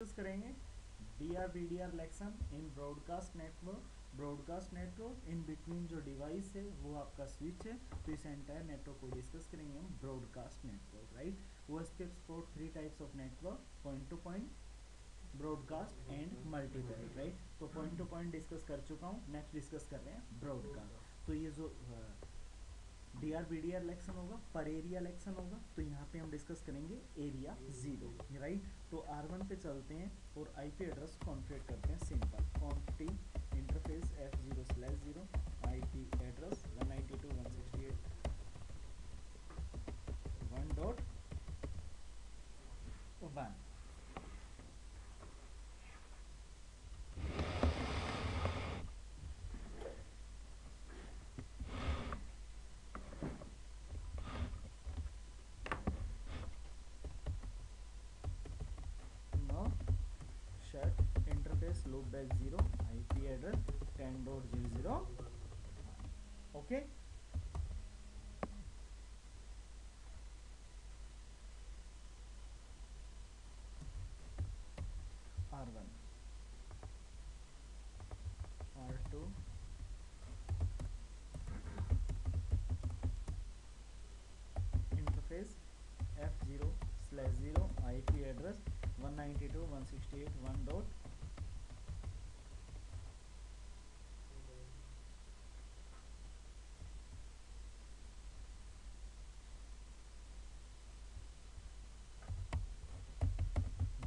Discuss करेंगे। D R B D R election in broadcast network broadcast network in between जो device है, वो आपका स्विच है तो इस एंटायर नेटवर्क को डिस्कस करेंगे हम ब्रॉडकास्ट नेटवर्क राइट वो step support three types of network point to point broadcast and multiple right तो पॉइंट टू पॉइंट डिस्कस कर चुका हूँ नेक्स्ट डिस्कस कर रहे हैं ब्रॉडकास्ट तो ये जो D R B D R election होगा पर एरिया इलेक्शन होगा तो यहाँ पे हम डिस्कस करेंगे एरिया ज़ीरो राइट तो आर वन पे चलते हैं और आई पी एड्रेस कॉन्फ्रेट करते हैं simple conf t interface F zero slash zero I P address one ninety two one eight one dot one no shut loopback 0 ip address 10.00 okay r1 r2 interface f0 slash 0 ip address 192.168.1 dot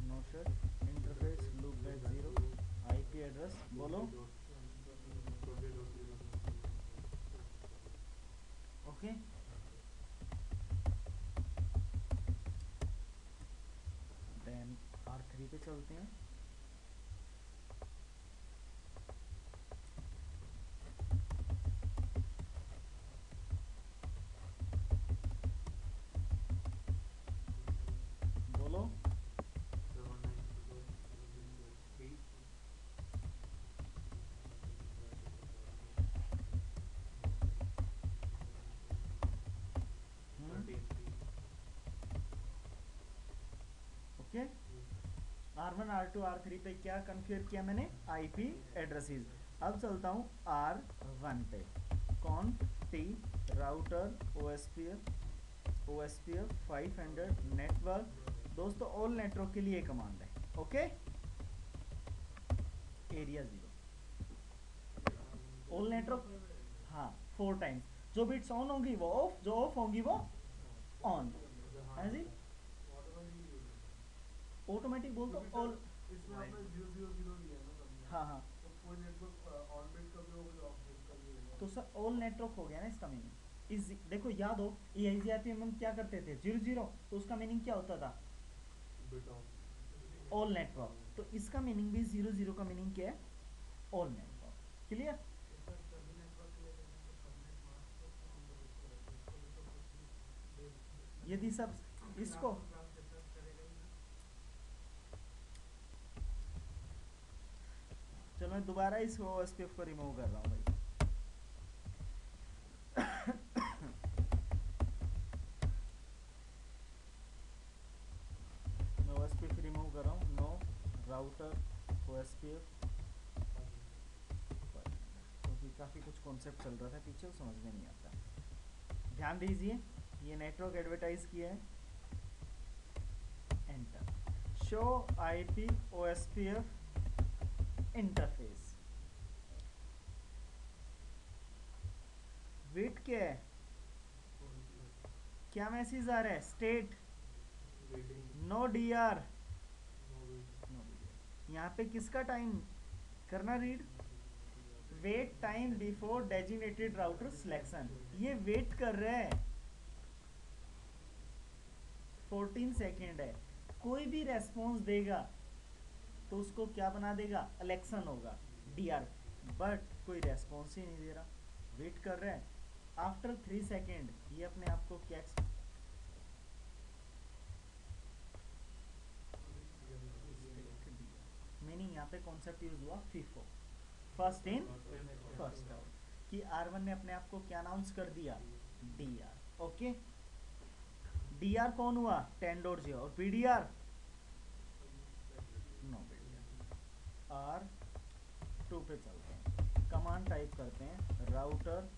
no sir interface loopback 0 ip address बोलो। Okay. Then R three पे चलते हैं। R one R two R three पे क्या configure किया मैंने? IP addresses अब चलता हूँ आर वन पे। कौन? T router O S P F O S P F five hundred network दोस्तों ऑल नेटवर्क के लिए कमांड है। Okay area zero all network हाँ फोर टाइम्स जो बिट्स ऑन होंगी, वो ऑफ़ जो ऑफ़ होंगी, वो ऑन है जी? ऑटोमेटिक बोल दो ऑल इसमें आपने ज़ीरो ज़ीरो ज़ीरो लिया है ना सबने हाँ हाँ। तो कोई नेटवर्क ऑन का भी होगा ऑफ़ बिट का भी होगा तो सर ऑल नेटवर्क हो गया ना इसका मीनिंग इस देखो याद हो ये आईजीआरपी में हम क्या करते थे? ज़ीरो ज़ीरो तो उसका मीनिंग क्या होता था? ऑल नेटवर्क तो इसका मीनिंग भी ज़ीरो ज़ीरो का मीनिंग क्या है? ऑल नेटवर्क क्लियर यदि सब इसको चलो मैं दोबारा इस ओएसपीएफ को रिमूव कर रहा हूँ भाई। मैं ओएसपीएफ रिमूव कर रहा हूँ। नो राउटर ओएसपीएफ क्योंकि काफ़ी कुछ कॉन्सेप्ट चल रहा था पीछे वो समझ में नहीं आता। ध्यान दीजिए, ये नेटवर्क एडवर्टाइज किया है। Enter show IP OSPF interface wait क्या है? क्या मैसेज आ रहा है? स्टेट नो डी आर यहाँ पे किसका टाइम करना read wait time before designated router selection ये वेट कर रहा है। 14 सेकेंड है। कोई भी रेस्पॉन्स देगा तो उसको क्या बना देगा? इलेक्शन होगा। डी आर बट कोई रेस्पॉन्स ही नहीं दे रहा। वेट कर रहे है। आफ्टर थ्री सेकेंड ये अपने आप को क्या मीनिंग यहाँ पे कॉन्सेप्ट यूज़ हुआ FIFO first in first out कि आर वन ने अपने आप को क्या अनाउंस कर दिया? D R okay D R कौन हुआ? टेन डोर जी और P D R no P D R two पे चलते हैं. कमांड टाइप करते हैं. Router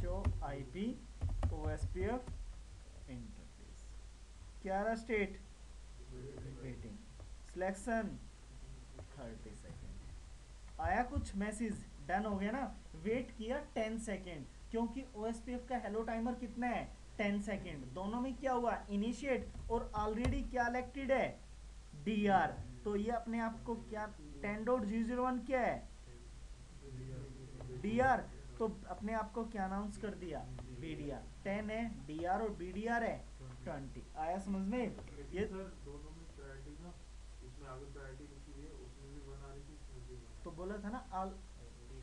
show I P O S P F interface क्या रहा state waiting selection thirty second आया कुछ मैसेज डन हो गया ना? वेट किया टेन सेकेंड क्योंकि ओ का हेलो टाइमर कितना है? टेन सेकेंड दोनों में क्या हुआ? इनिशिएट और ऑलरेडी क्या इलेक्टेड है? डी आर तो ये अपने आप को क्या ten dot zero zero one क्या है? डी आर तो अपने आप को क्या अनाउंस कर दिया? बी डी आर टेन है डी आर और बी डी आर है। ट्वेंटी आया समझ में? ये सर दोनों में प्रायोरिटी ना इसमें आगे प्रायोरिटी लिखी हुई है उसमें भी वन आ रही थी इसमें भी वन तो बोला था ना ऑल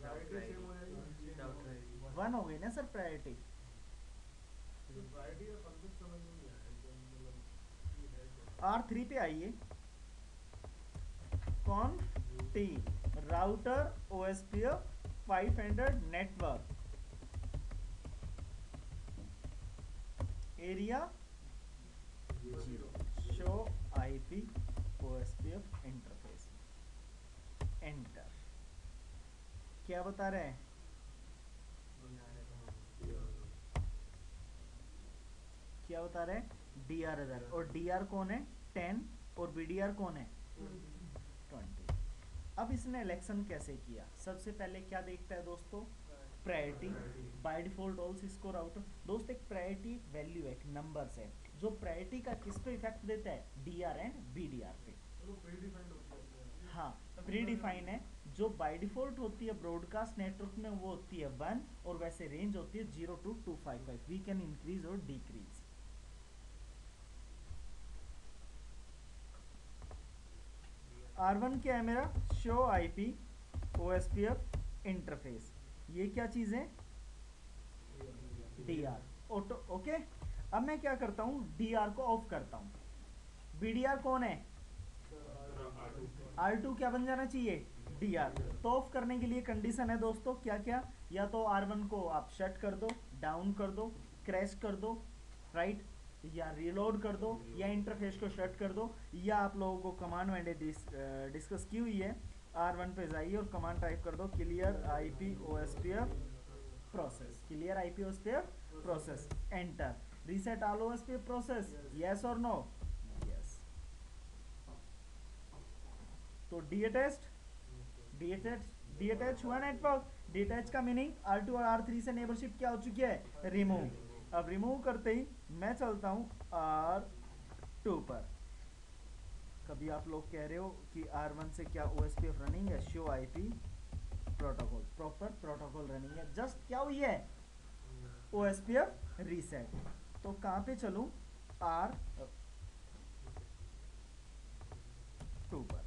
प्रायोरिटी हो वन हो। गई ना सर प्रायोरिटी तो प्रायोरिटी का कॉन्सेप्ट समझ में नहीं आया कि मतलब ये है क्या आर थ्री पे आइए। कौन T router O S P F five hundred network area show I P O S P F interface enter क्या बता रहे हैं? क्या बता रहे हैं? डी आर और डी आर कौन है? टेन और बी डी आर कौन है? ट्वेंटी अब इसने इलेक्शन कैसे किया? सबसे पहले क्या देखता है दोस्तों? प्रायोरिटी बाय डिफ़ॉल्ट ऑल्स इसको राउटर दोस्त एक प्रायोरिटी वैल्यू है एक नंबर्स है। जो प्रायोरिटी का किस पे इफ़ेक्ट देता है? D R and B D R पे। है हाँ प्री डिफाइन है। जो बाय डिफ़ॉल्ट होती है ब्रॉडकास्ट नेटवर्क में वो होती है वन और वैसे रेंज होती है zero two two five five we can increase और डिक्रीज आर वन क्या है मेरा? Show I P O S P F interface ये क्या चीज़? है डी आर ऑटो ओके अब मैं क्या करता हूँ? डी आर को ऑफ़ करता हूँ. बी डी आर कौन है? आर टू क्या बन जाना चाहिए? डी आर तो ऑफ़ करने के लिए कंडीशन है दोस्तों क्या क्या या तो आर वन को आप शट कर दो डाउन कर दो क्रैश कर दो राइट या रिलोड कर दो या इंटरफेस को शट कर दो या आप लोगों को कमांड मैंने डिस, डिस्कस की हुई है। आर वन पे जाइए और कमांड टाइप कर दो clear I P O S P F process clear I P O S P F process enter S P F process yes और नो यस तो टेस्ट डी अटैच हुआ network D का meaning R two और R three से neighbourship क्या हो चुकी है? रिमूव अब रिमूव करते ही मैं चलता हूँ आर टू पर। कभी आप लोग कह रहे हो कि आर वन से क्या O S P F running है? Show I P protocol proper protocol running है। जस्ट क्या हुई है? O S P F reset तो कहाँ पे चलूँ? आर टू पर।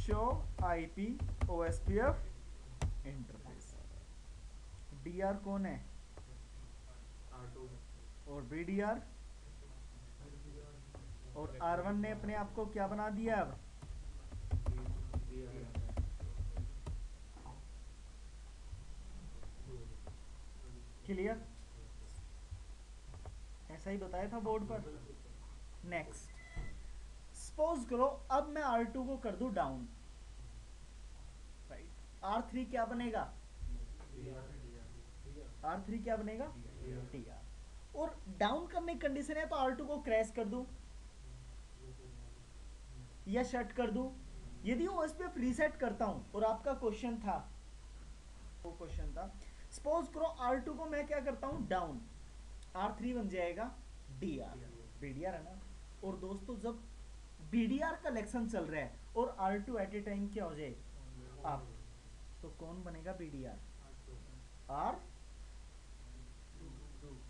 Show I P O S P F interface D R कौन है? और बी डी आर और आर वन ने अपने आप को क्या बना दिया अब? क्लियर ऐसा ही बताया था बोर्ड पर? नेक्स्ट सपोज़ करो, अब मैं आर टू को कर दूँ डाउन राइट आर थ्री क्या बनेगा? आर थ्री क्या बनेगा? और डाउन करने की कंडीशन है तो आर टू को क्रैश कर दूँ, या शट कर दूँ। यदि वो इस पे रीसेट करता हूँ, और आपका क्वेश्चन था, वो क्वेश्चन था सपोज़ करो आर टू को मैं क्या करता हूँ? डाउन आर थ्री बन जाएगा D R B D R है ना? और दोस्तों, जब बी डी आर का इलेक्शन चल रहा है, और R two at a time क्या हो जाए? आप तो कौन बनेगा B D R R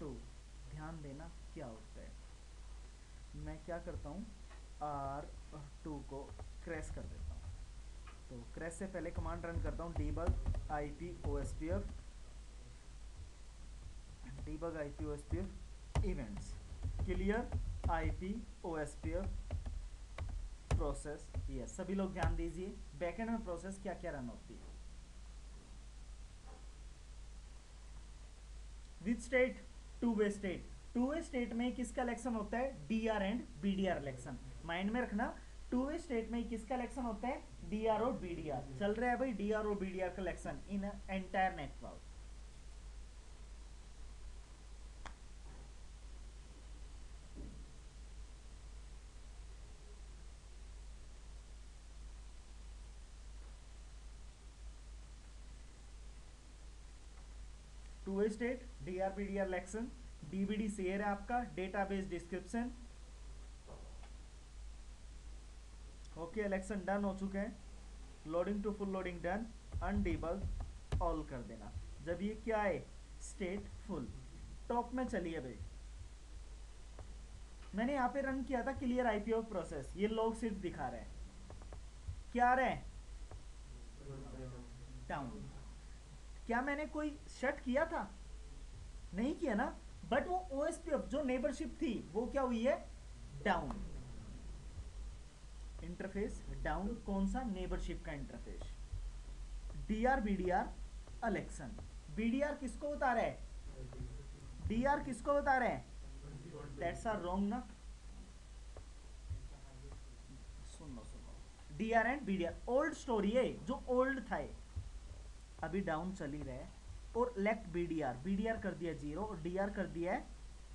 two ध्यान देना क्या होता है। मैं क्या करता हूँ आर टू को क्रैश कर देता हूँ। तो क्रैश से पहले कमांड रन करता हूँ debug I P O S P F debug I P O S P F events clear I P O S P F process yes सभी लोग ध्यान दीजिए बैकएंड में प्रोसेस क्या क्या रन होती है। With state two way state two way state में किसका इलेक्शन होता है? D R and B D R election mind में रखना टू वे स्टेट में किसका इलेक्शन होता है? D R or B D R चल रहा है भाई D R or B D R का election in entire network state D R B D R election DBD share है आपका database description okay election done हो चुके हैं. Loading to full loading done undebug all कर देना. जब ये क्या है स्टेट फुल टॉप में चलिए भाई. मैंने यहाँ पे रन किया था क्लियर आईपीओ प्रोसेस ये लोग सिर्फ़ दिखा रहे हैं. क्या आ रहे हैं? डाउन क्या मैंने कोई शट किया था? नहीं किया ना बट वो ओएसपीएफ जो नेबरशिप थी, वो क्या हुई है? डाउन इंटरफेस डाउन कौन सा? नेबरशिप का interface DR BDR election BDR किसको बता रहे हैं? डीआर किसको बता रहे हैं? दैट्स आर रॉन्ग ना? सुनो सुनो DR and BDR old story है, जो ओल्ड था अभी डाउन चल ही. रहा और लेफ़्ट बीडीआर बीडीआर कर दिया ज़ीरो और डीआर कर दिया है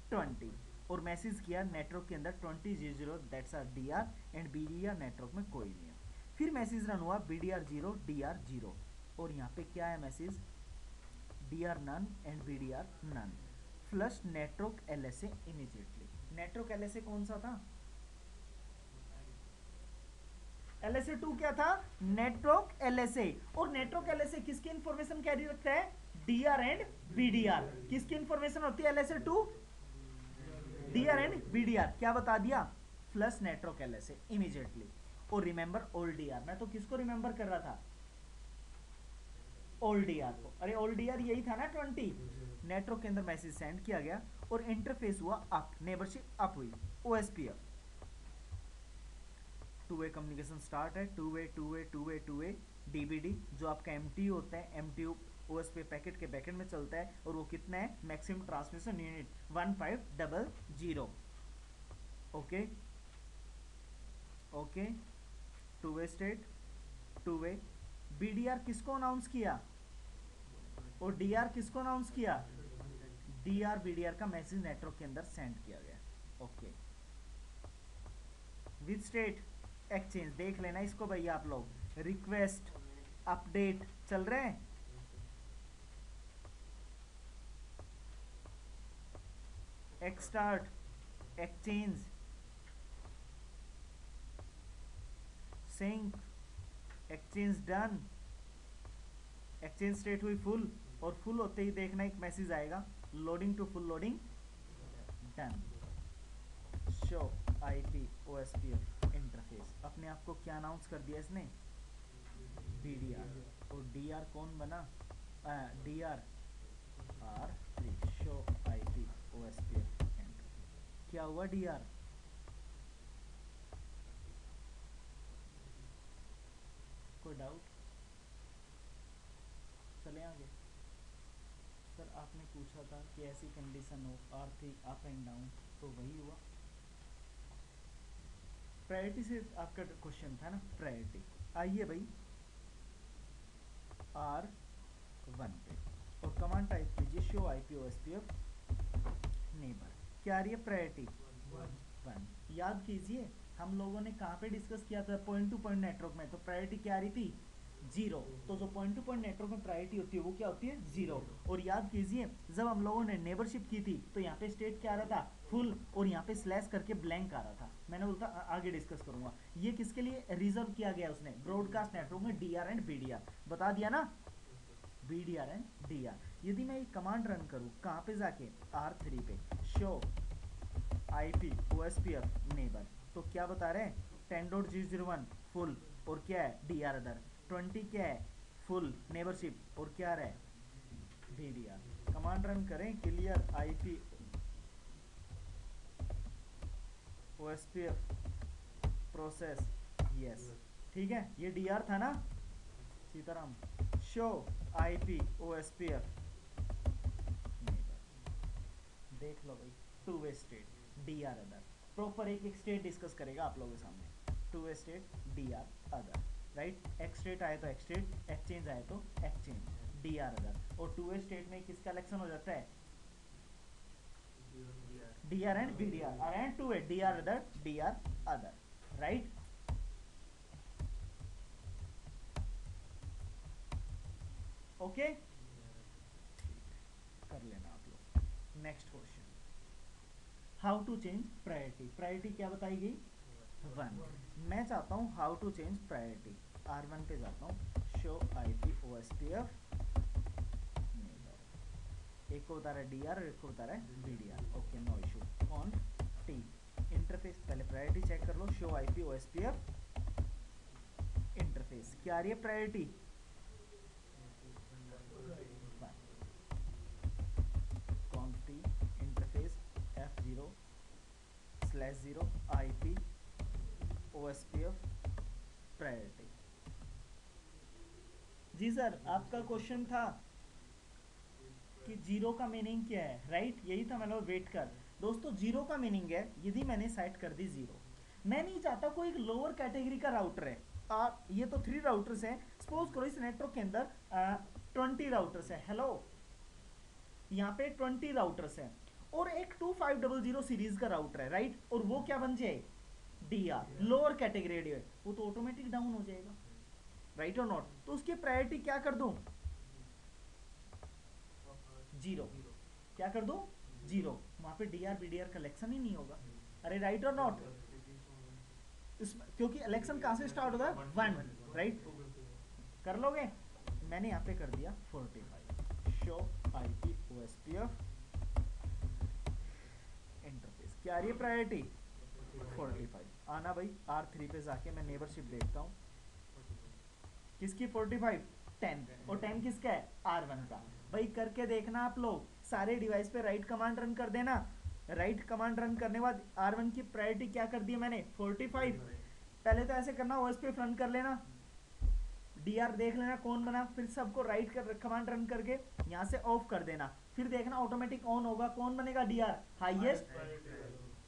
ट्वेंटी और मैसेज किया नेटवर्क के अंदर twenty G zero that's R D R and B D R network में कोई नहीं है। फिर मैसेज रन हुआ B D R zero D R zero और यहाँ पे क्या है message D R none and B D R none flush network L S A immediately network L S A कौन सा था? एल एस ए टू क्या था? नेटवर्क एल एस ए और नेटवर्क एल एस ए किसकी इंफॉर्मेशन कैरी रखता है? D R and B D R किसकी इंफॉर्मेशन होती है L S A to D R and B D R क्या बता दिया? Plus network L S A immediately और रिमेंबर ओल्ड डी आर मैं तो किसको रिमेंबर कर रहा था? ओल्ड डी आर को। अरे ओल्ड डी आर यही था ना ट्वेंटी नेटवर्क के अंदर मैसेज सेंड किया गया और इंटरफेस हुआ अप नेबरशिप अप हुई. OSPF two way communication start है two way two way two way two way DBD जो आपका एम होता है एम टी ओएस पे पैकेट के पैकेट में चलता है और वो कितना है? Maximum transmission unit one five double zero okay okay two way state two way BDR किसको अनाउंस किया? और डीआर किसको अनाउंस किया? डी डीआर बीडीआर का मैसेज नेटवर्क के अंदर सेंड किया गया। ओके विद स्टेट एक्सचेंज देख लेना इसको भैया आप लोग। रिक्वेस्ट अपडेट चल रहे हैं? Exstart exchange sync exchange done exchange state हुई फुल और फुल होते ही देखना एक मैसेज आएगा loading two full loading done show I P O S P F interface अपने आप को क्या अनाउंस कर दिया इसने? डी डी आर और डी आर कौन बना? D R R three show I P O S क्या हुआ डी आर कोई डाउट चले आगे। सर, आपने पूछा था कि ऐसी कंडीशन हो आर्थिक अप एंड डाउन तो वही हुआ। प्रायोरिटी से आपका क्वेश्चन था ना? प्रायोरिटी आइए भाई। आर वन पे। और कमांड टाइप कीजिए show I P O S P F neighbour क्या रही है? प्रायोरिटी वन याद कीजिए, हम लोगों ने कहाँ पे डिस्कस किया था? पॉइंट टू पॉइंट नेटवर्क में। तो प्रायोरिटी क्या रही थी? ज़ीरो तो जो पॉइंट टू पॉइंट नेटवर्क में प्रायोरिटी होती है, वो क्या होती है? ज़ीरो और याद कीजिए, जब हम लोगों ने नेबरशिप की थी तो यहाँ पे स्टेट क्या आ रहा था? फुल और यहाँ पे स्लैश करके ब्लैंक आ रहा था। मैंने बोलता आगे डिस्कस करूँगा। ये किसके लिए? रिज़र्व किया गया उसने। ब्रॉडकास्ट नेटवर्क में डी आर एंड बी बता दिया ना? आर एंड डी आर यदि मैं ये कमांड रन करूँ, कहाँ पे जाके? आर थ्री पे। Show I P O S P F neighbour तो क्या बता रहे हैं? Ten dot zero zero one full और क्या है? डी आर अदर ट्वेंटी क्या है? फुल नेबरशिप और क्या रहा D D R command run करें clear I P O S P F process yes ठीक है? ये डी आर था ना? Sitaram. Show I P O S P F देख लो भाई two way state D R other proper एक एक स्टेट डिस्कस करेगा आप लोगों के सामने. Two way state D R other right X state आए तो एक्सटेट एक्सचेंज आए तो एक्सचेंज डी आर अदर और टू वे स्टेट में किसका इलेक्शन हो जाता है? D R and B D R R and two way D R other D R other right okay कर लेना आप लोग next question how to change priority priority क्या बताई गई? वन मैं चाहता हूँ how to change priority R one पे जाता हूँ. Show I P O S P F एक को बता रहा है डी आर और एक को बता रहा है B D R okay no issue on T interface पहले प्रायोरिटी चेक कर लो. Show I P O S P F interface क्या आ रही है priority F zero slash zero I P O S P F priority ji sir, आपका question था कि zero का मीनिंग क्या है राइट यही था मतलब वेट कर। दोस्तों ज़ीरो का मीनिंग है, यदि मैंने सेट कर दी ज़ीरो मैं नहीं चाहता कोई एक लोअर कैटेगरी का राउटर है आप ये तो थ्री राउटर्स हैं। सपोज़ करो इस नेटवर्क के अंदर ट्वेंटी राउटर्स है। हेलो यहाँ पे ट्वेंटी राउटर्स हैं। और एक two five double zero series का राउटर है राइट और वो क्या बन जाए? D R lower category D वो तो ऑटोमेटिक डाउन हो जाएगा राइट और नॉट तो उसकी प्रायोरिटी क्या कर दूँ? ज़ीरो क्या कर दो? ज़ीरो वहाँ पे D R B D R collection ही नहीं होगा। अरे राइट और नॉट क्योंकि इलेक्शन कहाँ से स्टार्ट होता है? वन राइट कर लोगे? मैंने यहाँ पे कर दिया forty five show I P O S P F क्या रही है प्रायोरिटी फोर्टी फाइव आना भाई आर थ्री पे जाके मैं नेबरशिप देखता हूँ। किसकी फोर्टी फाइव टेन और टेन किसका है? आर वन का। भाई, करके देखना आप लोग। सारे डिवाइस पे राइट कमांड रन कर देना। राइट कमांड रन करने बाद आर वन की प्रायोरिटी क्या कर दी मैंने? 45 पहले तो ऐसे करना ओएस पे रन कर लेना। डीआर देख लेना कौन बना, फिर सबको राइट कर कमांड रन करके यहाँ से ऑफ़ कर देना। फिर देखना ऑटोमेटिक ऑन होगा, कौन बनेगा डीआर हाईएस्ट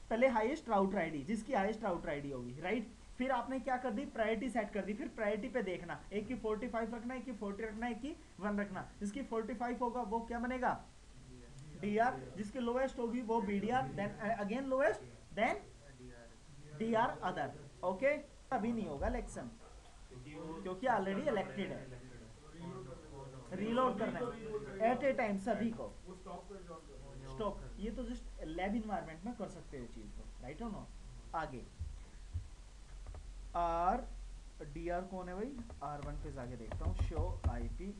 पहले हाईएस्ट राउटर आईडी जिसकी हाईएस्ट राउटर आईडी होगी राइट फिर आपने क्या कर दी? प्रायोरिटी सेट कर दी। फिर प्रायोरिटी पे देखना, एक की 45 रखना, एक की 40 रखना, एक की 1 रखना। जिसकी 45 होगा, वो क्या बनेगा? डी आर जिसकी लोएस्ट होगी, वो B D R then again lowest then D R other okay अभी नहीं होगा इलेक्शन क्योंकि ऑलरेडी इलेक्टेड है। रीलोड करना है। एट ए टाइम सभी को। स्टॉप ये तो जस्ट लैब इन्वायरमेंट में कर सकते हो चीज़ को। राइट और नॉट आगे। आर डी आर कौन है भाई? आर वन पे जाके देखता हूँ। Show I P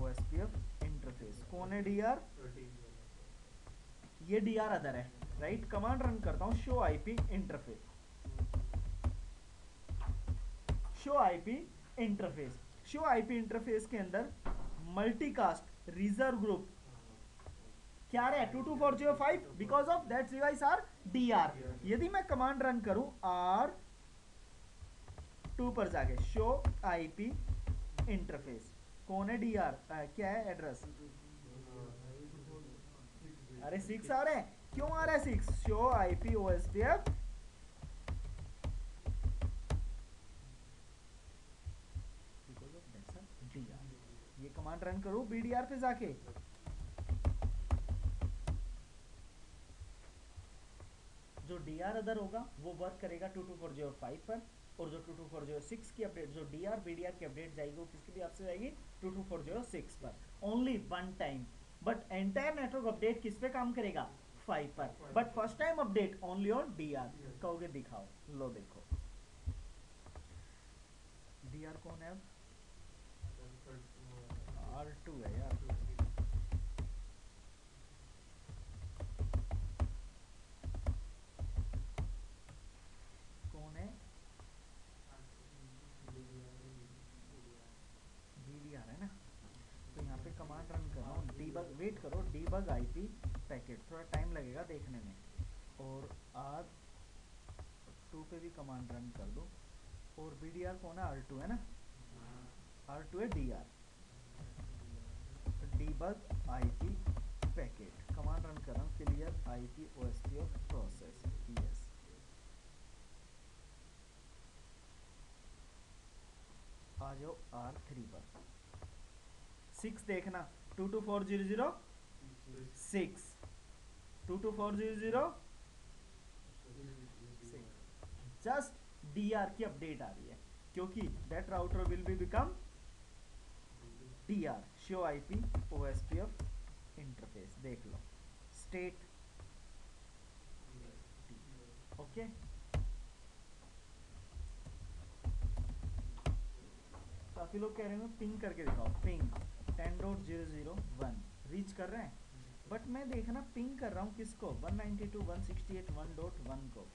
O S P F interface कौन है डी आर ये डी आर अदर है। राइट कमांड रन करता हूँ। Show I P interface show I P interface show I P interface के अंदर मल्टीकास्ट रिज़र्व ग्रुप क्या रहा है? Two two four zero five because of that device R D R यदि मैं कमांड रन करूँ आर टू पर जाके शो आई पी इंटरफेस कौन है डी आर क्या है एड्रेस अरे सिक्स आ रहे हैं। क्यों आ रहा है six show I P O S D F command run करो बीडीआर पे जाके। जो डी आर अदर होगा वो वर्क करेगा two two four zero five पर और जो two two four zero six की अपडेट जो D R B D R की अपडेट जाएगी वो किसकी भी आपसे जाएगी? Two two four zero six पर। Only one time but entire network update किस पे काम करेगा? फाइव पर। But first time update only on D R कहोगे दिखाओ। लो देखो। डी आर कौन है आर टू है यार। कौन है? DDR है ना? तो यहाँ पे कमांड रन कर रहा हूँ। डीबग वेट करो डीबग आईपी पैकेट थोड़ा टाइम लगेगा देखने में। और आर टू पे भी कमांड रन कर दो। और बी डी आर कौन है? आर टू है ना? आर टू है D R debug ip packet clear I P O S P F process yes आ जाओ आर थ्री पर. सिक्स देखना. Two two four zero zero six two two four zero zero just D R की update आ रही है. क्योंकि that router will be become D R show I P O S P F interface देख लो state okay काफ़ी लोग कह रहे हैं पिंग करके दिखाओ. Ping ten dot zero zero one reach कर रहे हैं? बट मैं देखना पिंग कर रहा हूँ किसको? 192 168 1 डॉट वन को.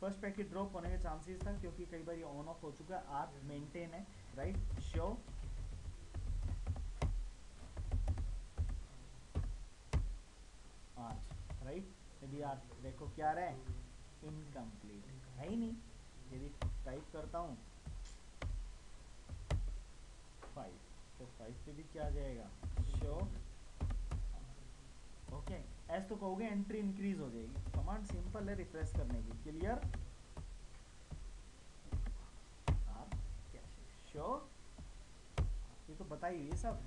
फ़र्स्ट पैकेट ड्रॉप होने के चांसेस था, क्योंकि कई बार ये ऑन ऑफ़ हो चुका है आर मेंटेन है राइट शो आर राइट यदि आर देखो क्या रहा है? इनकम्प्लीट है ही नहीं। यदि टाइप करता हूँ फाइव तो फाइव पे भी क्या जाएगा? शो ऐसे तो कहोगे एंट्री इंक्रीज हो जाएगी। कमांड सिंपल है रिफ्रेश करने की क्लियर आप क्या शो ये तो बताइए सब।